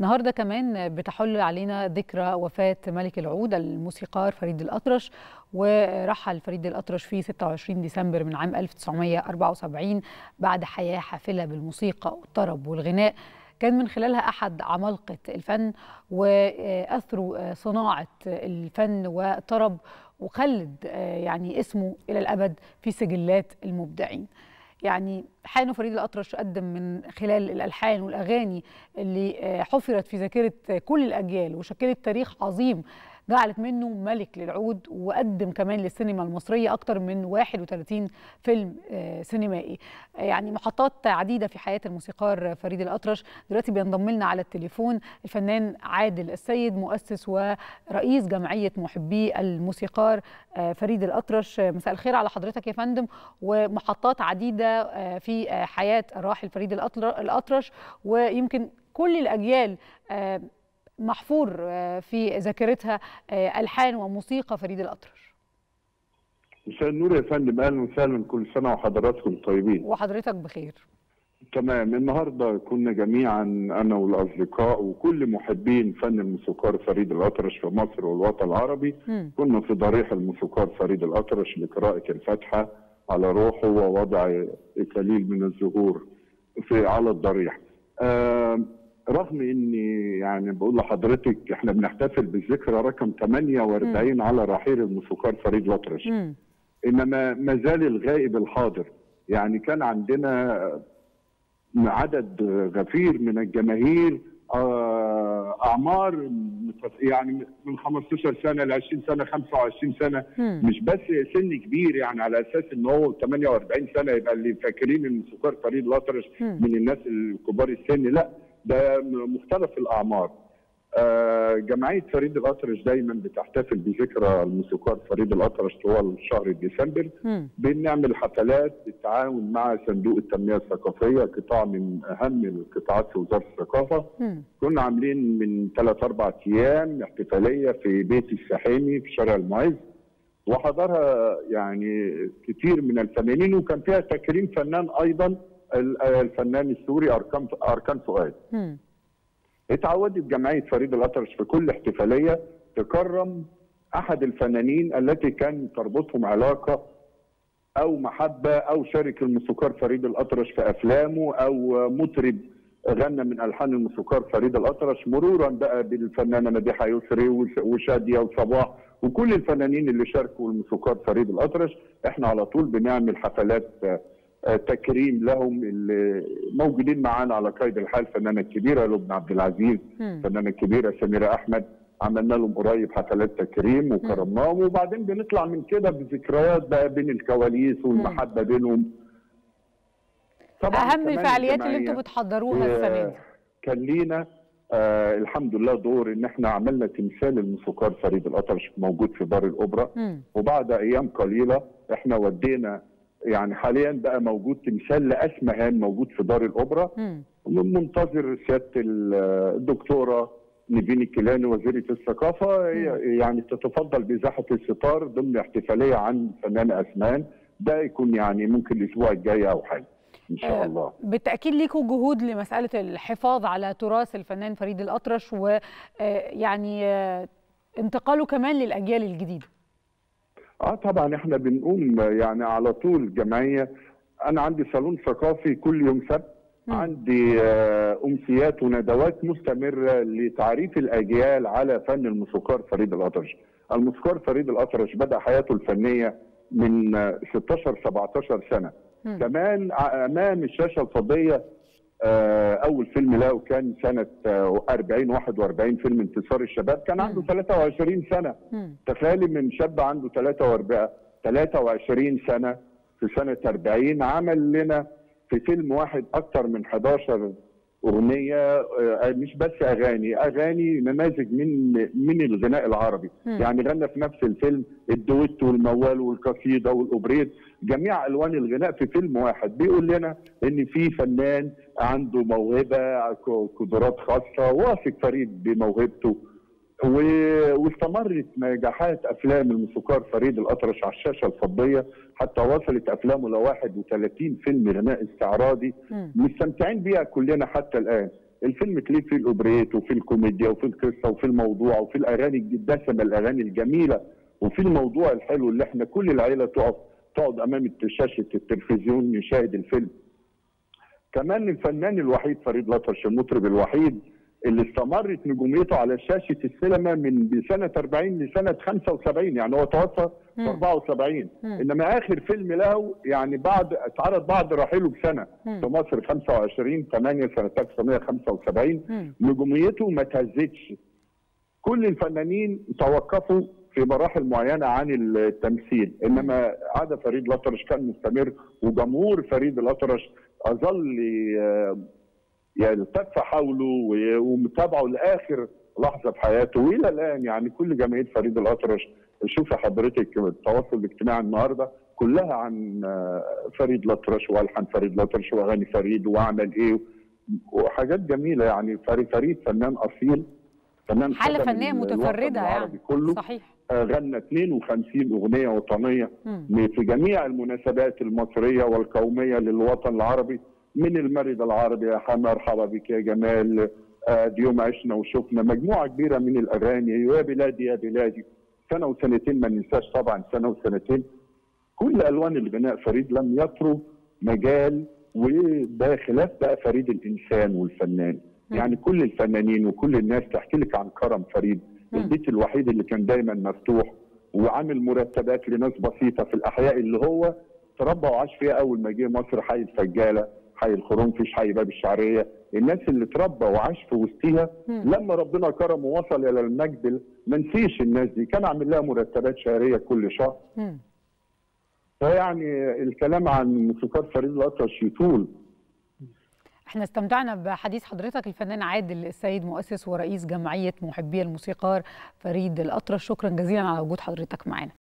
النهارده كمان بتحل علينا ذكرى وفاة ملك العود الموسيقار فريد الأطرش ورحل فريد الأطرش في 26 ديسمبر من عام 1974 بعد حياة حافلة بالموسيقى والطرب والغناء. كان من خلالها أحد عمالقة الفن وأثروا صناعة الفن والطرب وخلد يعني اسمه إلى الأبد في سجلات المبدعين. يعني حانه فريد الأطرش قدم من خلال الألحان والأغاني اللي حفرت في ذاكرة كل الأجيال وشكلت تاريخ عظيم. جعلت منه ملك للعود وقدم كمان للسينما المصرية أكتر من 31 فيلم سينمائي. يعني محطات عديدة في حياة الموسيقار فريد الأطرش. دلوقتي بينضم لنا على التليفون الفنان عادل السيد مؤسس ورئيس جمعية محبي الموسيقار فريد الأطرش. مساء الخير على حضرتك يا فندم. ومحطات عديدة في حياة الراحل فريد الأطرش. ويمكن كل الأجيال محفور في ذاكرتها ألحان وموسيقى فريد الأطرش. مساء النور يا فندم أهلا وسهلا كل سنة وحضراتكم طيبين. وحضرتك بخير. تمام النهارده كنا جميعا أنا والأصدقاء وكل محبين فن الموسيقار فريد الأطرش في مصر والوطن العربي م. كنا في ضريح الموسيقار فريد الأطرش لقراءة الفاتحة على روحه ووضع اكاليل من الزهور في على الضريح. آه رغم إني يعني بقول لحضرتك إحنا بنحتفل بالذكرى رقم 48 م. على رحيل الموسيقار فريد الأطرش إنما ما زال الغائب الحاضر. يعني كان عندنا عدد غفير من الجماهير أعمار يعني من 15 سنة ل 20 سنه 25 سنة. م. مش بس سن كبير يعني على أساس إن هو 48 سنة يبقى اللي فاكرين الموسيقار فريد الأطرش من الناس الكبار السن. لا ده مختلف الأعمار. آه جمعية فريد الأطرش دايما بتحتفل بذكرى الموسيقار فريد الأطرش طوال شهر ديسمبر. بنعمل حفلات بالتعاون مع صندوق التنمية الثقافية قطاع من أهم القطاعات في وزارة الثقافة. كنا عاملين من ثلاث أربع أيام احتفالية في بيت السحيمي في شارع المعز. وحضرها يعني كتير من الفنانين وكان فيها تكريم فنان أيضا الفنان السوري أركان أركان فؤاد. اتعودت جمعية فريد الأطرش في كل احتفالية تكرم أحد الفنانين التي كان تربطهم علاقة أو محبة أو شارك الموسيقار فريد الأطرش في أفلامه أو مطرب غنى من ألحان الموسيقار فريد الأطرش مرورا بقى بالفنانة مديحه يسري وشادية وصباح وكل الفنانين اللي شاركوا الموسيقار فريد الأطرش إحنا على طول بنعمل حفلات تكريم لهم اللي موجودين معانا على قيد الحال الفنانه الكبيره لبنى عبد العزيز الفنانه الكبيره سميرة أحمد. عملنا لهم قريب حفلات تكريم وكرمناهم وبعدين بنطلع من كده بذكريات بقى بين الكواليس والمحبة بينهم. طبعا أهم الفعاليات اللي أنتم بتحضروها السنة دي. كان لينا آه الحمد لله دور إن إحنا عملنا تمثال الموسيقار فريد الأطرش موجود في دار الأوبرا. وبعد أيام قليلة إحنا ودينا يعني حاليا بقى موجود تمثال لاسمى هان موجود في دار الأوبرا. منتظر سياده الدكتورة نيفين الكيلاني وزيرة الثقافة يعني تتفضل بإزاحة الستار ضمن احتفالية عن فنانه اسمان ده يكون يعني ممكن الأسبوع الجاي أو حاجة إن شاء الله. بالتأكيد ليكم جهود لمسألة الحفاظ على تراث الفنان فريد الأطرش ويعني انتقاله كمان للأجيال الجديدة. آه طبعا إحنا بنقوم يعني على طول جمعية أنا عندي صالون ثقافي كل يوم سبت عندي آه أمسيات وندوات مستمرة لتعريف الأجيال على فن الموسيقار فريد الأطرش. الموسيقار فريد الأطرش بدأ حياته الفنية من 16 17 سنة. كمان أمام الشاشة الفضية آه أول فيلم له كان سنة آه 40 41 فيلم انتصار الشباب كان عنده 23 سنة. تخيلي من شاب عنده 43 23 سنة في سنة 40 عمل لنا في فيلم واحد أكثر من 11 أغنية آه مش بس أغاني أغاني نماذج من من الغناء العربي. م. يعني غنى في نفس الفيلم الدويت والموال والقصيدة والأوبريت. جميع ألوان الغناء في فيلم واحد. بيقول لنا إن في فنان عنده موهبة قدرات خاصة واثق فريد بموهبته. واستمرت نجاحات أفلام الموسيقار فريد الأطرش على الشاشة الفضية حتى وصلت أفلامه ل 31 فيلم غناء استعراضي مستمتعين بيها كلنا حتى الآن. الفيلم تلاقيه فيه الأوبريت وفي الكوميديا وفي القصة وفي الموضوع وفي الأغاني الدسمه الأغاني الجميلة وفي الموضوع الحلو اللي إحنا كل العيلة تقف تقعد أمام شاشة التلفزيون يشاهد الفيلم. كمان الفنان الوحيد فريد الأطرش المطرب الوحيد اللي استمرت نجوميته على شاشة السينما من سنة 40 لسنة 75 يعني هو توفى في 74 إنما آخر فيلم له يعني بعد اتعرض بعد رحيله بسنة في مصر 25 8 سنة 1975 نجوميته ما تهزتش كل الفنانين توقفوا في مراحل معينة عن التمثيل. إنما عاد فريد الأطرش كان مستمر وجمهور فريد الأطرش أظل يلتف حوله ومتابعه لآخر لحظة في حياته وإلى الآن يعني كل جماهير فريد الأطرش شوفي حضرتك التواصل الاجتماعي النهارده كلها عن فريد الأطرش والحان فريد الأطرش وأغاني فريد وعمل إيه وحاجات جميلة يعني. فريد فريد فنان أصيل فنان حالة فنية متفردة يعني. كله. صحيح. غنى 52 أغنية وطنية. في جميع المناسبات المصرية والقومية للوطن العربي. من المرد العربي يا مرحبا بك يا جمال. يوم عشنا وشفنا مجموعة كبيرة من الأغاني يا بلادي يا بلادي. سنة وسنتين ما ننساش طبعا سنة وسنتين. كل ألوان الغناء فريد لم يترك مجال وده خلاف بقى فريد الإنسان والفنان. يعني كل الفنانين وكل الناس تحكي لك عن كرم فريد. البيت الوحيد اللي كان دايما مفتوح وعامل مرتبات لناس بسيطة في الأحياء اللي هو تربى وعاش فيها أول ما جه مصر حي الفجالة. حي الخرنفش حي باب الشعرية. الناس اللي تربى وعاش في وسطها لما ربنا كرمه ووصل إلى المجد ما نسيش الناس دي. كان عامل لها مرتبات شهريه كل شهر. فيعني الكلام عن موسيقار فريد الأطرش يطول. إحنا استمتعنا بحديث حضرتك الفنان عادل السيد مؤسس ورئيس جمعية محبي الموسيقار فريد الأطرش. شكرا جزيلا على وجود حضرتك معنا.